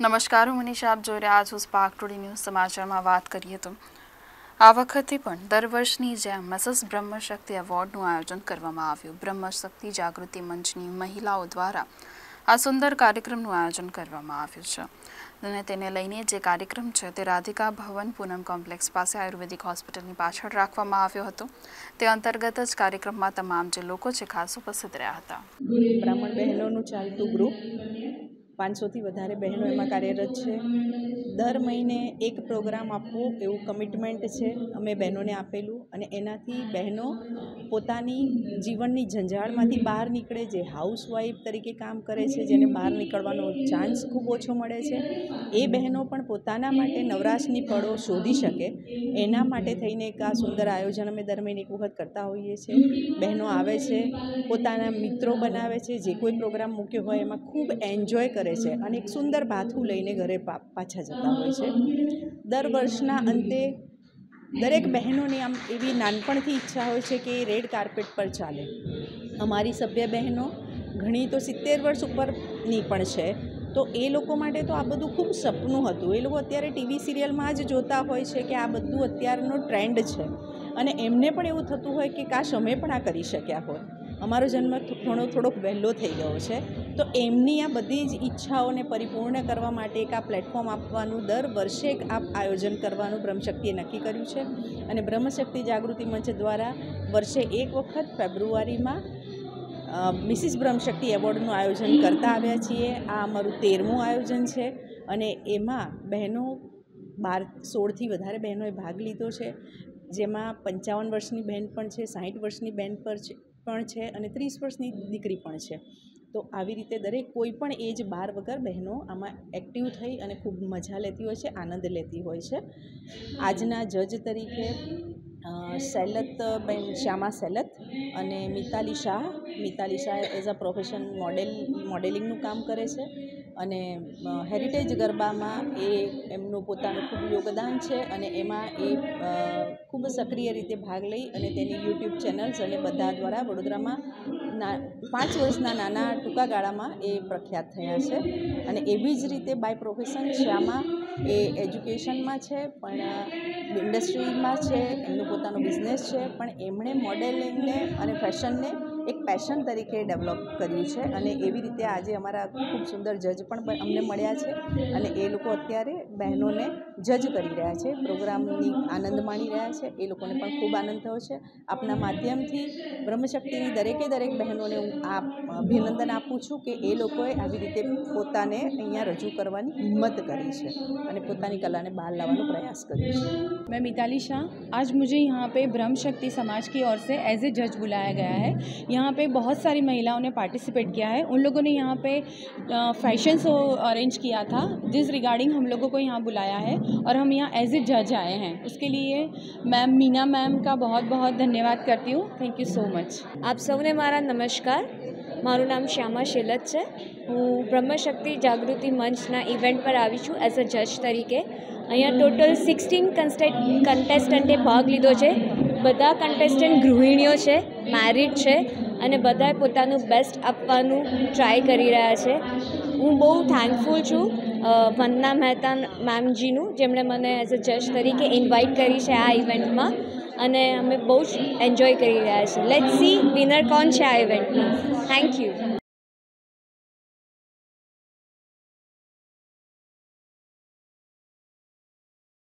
નમસ્કાર, હું મનીષા, આપ જોઈ રહ્યા છો સ્પાર્ક ટુડે ન્યૂઝ સમાચારમાં વાત કરીએ તો આ વખતે પણ દર વર્ષની જેમ મિસેસ બ્રહ્મશક્તિ એવોર્ડનું આયોજન કરવામાં આવ્યું. બ્રહ્મશક્તિ જાગૃતિ મંચની મહિલાઓ દ્વારા આ સુંદર કાર્યક્રમનું આયોજન કરવામાં આવ્યું છે. અને તેને લઈને જે કાર્યક્રમ છે તે રાધિકા ભવન પૂનમ કોમ્પ્લેક્સ પાસે આયુર્વેદિક હોસ્પિટલની પાછળ રાખવામાં આવ્યો હતો. તે અંતર્ગત જ કાર્યક્રમમાં તમામ જે લોકો છે ખાસ ઉપસ્થિત રહ્યા હતા. બ્રાહ્મણ બહેનોનું ચાલતું ગ્રુપ પાંચસોથી વધારે બહેનો એમાં કાર્યરત છે. દર મહિને એક પ્રોગ્રામ આપવો એવું કમિટમેન્ટ છે. અમે બહેનોને આપેલું અને એનાથી બહેનો પોતાની જીવનની ઝંઝાળમાંથી બહાર નીકળે, જે હાઉસવાઈફ તરીકે કામ કરે છે, જેને બહાર નીકળવાનો ચાન્સ ખૂબ ઓછો મળે છે. એ બહેનો પણ પોતાના માટે નવરાશની પળો શોધી શકે. એના માટે થઈને એક આ સુંદર આયોજન અમે દર મહિને એક વખત કરતા હોઈએ છીએ. બહેનો આવે છે, પોતાના મિત્રો બનાવે છે, જે કોઈ પ્રોગ્રામ મૂક્યો હોય એમાં ખૂબ એન્જોય કરે કરે છે અને એક સુંદર ભાથું લઈને ઘરે પાછા જતા હોય છે. દર વર્ષના અંતે દરેક બહેનોની આમ એવી નાનપણથી ઈચ્છા હોય છે કે એ રેડ કાર્પેટ પર ચાલે. અમારી સભ્ય બહેનો ઘણી તો સિત્તેર વર્ષ ઉપરની પણ છે. તો એ લોકો માટે તો આ બધું ખૂબ સપનું હતું. એ લોકો અત્યારે ટીવી સિરિયલમાં જ જોતા હોય છે કે આ બધું અત્યારનો ટ્રેન્ડ છે. અને એમને પણ એવું થતું હોય કે કાશ અમે પણ આ કરી શક્યા હોત. અમારો જન્મ ઘણો થોડોક વહેલો થઈ ગયો છે. તો એમની આ બધી જ ઈચ્છાઓને પરિપૂર્ણ કરવા માટે એક આ પ્લેટફોર્મ આપવાનું દર વર્ષે એક આ આયોજન કરવાનું બ્રહ્મશક્તિએ નક્કી કર્યું છે. અને બ્રહ્મશક્તિ જાગૃતિ મંચ દ્વારા વર્ષે એક વખત ફેબ્રુઆરીમાં મિસિસ બ્રહ્મશક્તિ એવોર્ડનું આયોજન કરતા આવ્યા છીએ. આ અમારું તેરમું આયોજન છે અને એમાં બહેનો બાર, સોળથી વધારે બહેનોએ ભાગ લીધો છે. જેમાં પંચાવન વર્ષની બહેન પણ છે સાઠ વર્ષની બહેન પર છે. પણ છે અને ત્રીસ વર્ષની દીકરી પણ છે. તો આવી રીતે દરેક કોઈ પણ એજ બાર વગર બહેનો આમાં એક્ટિવ થઈ અને ખૂબ મજા લેતી હોય છે, આનંદ લેતી હોય છે. આજના જજ તરીકે સેલત બેન શ્યામા સેલત અને Mitali Shah. Mitali Shah as a profession model, મોડેલિંગનું કામ કરે છે. અને હેરિટેજ ગરબામાં એ એમનું પોતાનું ખૂબ યોગદાન છે અને એમાં એ ખૂબ સક્રિય રીતે ભાગ લઈ અને તેની યુટ્યુબ ચેનલ્સ અને બધા દ્વારા વડોદરામાં ના, પાંચ વર્ષના નાના ટૂંકા ગાળામાં એ પ્રખ્યાત થયા છે. અને એવી જ રીતે બાય પ્રોફેશન શ્યામા એ એજ્યુકેશનમાં છે, પણ ઇન્ડસ્ટ્રીમાં છે, એમનું પોતાનો બિઝનેસ છે, પણ એમણે મોડેલિંગને અને ફેશનને એક પેશન તરીકે ડેવલપ કર્યું છે અને એવી રીતે આજે અમારા ખૂબ સુંદર જજ પણ અમને મળ્યા છે અને એ લોકો અત્યારે બહેનોને જજ કરી રહ્યા છે પ્રોગ્રામની આનંદ માણી રહ્યા છે એ લોકોને પણ ખૂબ આનંદ થયો છે આપના માધ્યમથી બ્રહ્મશક્તિની દરેકે દરેક બહેનોને હું આ અભિનંદન આપું છું કે એ લોકોએ આવી રીતે પોતાને અહીંયા રજૂ કરવાની હિંમત કરી છે અને પોતાની કલાને બહાર લાવવાનો પ્રયાસ કર્યો છે मैं मिताली शाह आज मुझे यहाँ पे ब्रह्म शक्ति समाज की ओर से एज ए जज बुलाया गया है यहाँ पे बहुत सारी महिलाओं ने पार्टिसिपेट किया है उन लोगों ने यहाँ पे फैशन शो अरेंज किया था जिस रिगार्डिंग हम लोगों को यहाँ बुलाया है और हम यहाँ एज ए जज आए हैं उसके लिए मैम मीना मैम का बहुत बहुत धन्यवाद करती हूँ थैंक यू सो मच આપ સૌને મારા નમસ્કાર મારું નામ શ્યામા શેલત છે હું બ્રહ્મશક્તિ જાગૃતિ મંચના ઇવેન્ટ પર આવી છું એઝ અ જજ તરીકે અહીંયા ટોટલ સિક્સટીન કન્ટેસ્ટન્ટે ભાગ લીધો છે બધા કન્ટેસ્ટન્ટ ગૃહિણીઓ છે મેરિડ છે અને બધાએ પોતાનું બેસ્ટ આપવાનું ટ્રાય કરી રહ્યા છે. હું બહુ થેન્કફુલ છું વંદના મહેતા મેમજીનું જેમણે મને એઝ અ જજ તરીકે ઇન્વાઇટ કરી છે આ ઇવેન્ટમાં અને અમે બહુ જ એન્જોય કરી રહ્યા છીએ. લેટ સી વિનર કોણ છે આ ઇવેન્ટમાં થેન્ક યુ